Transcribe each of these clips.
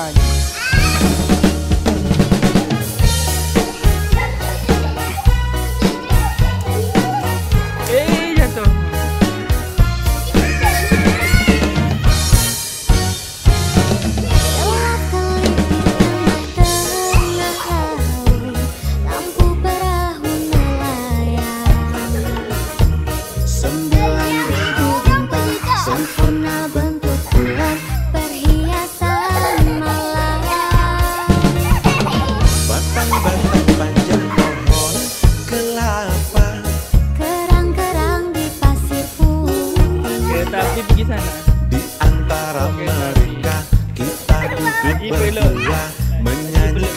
done.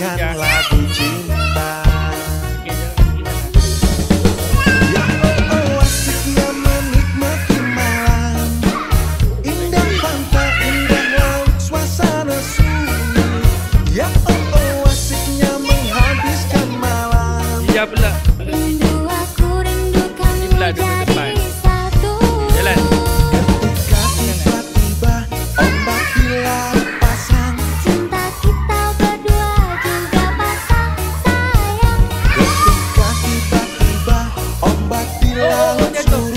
Menyanyikan Ini belok. lagu cinta. Ya 我得走。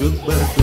berdua.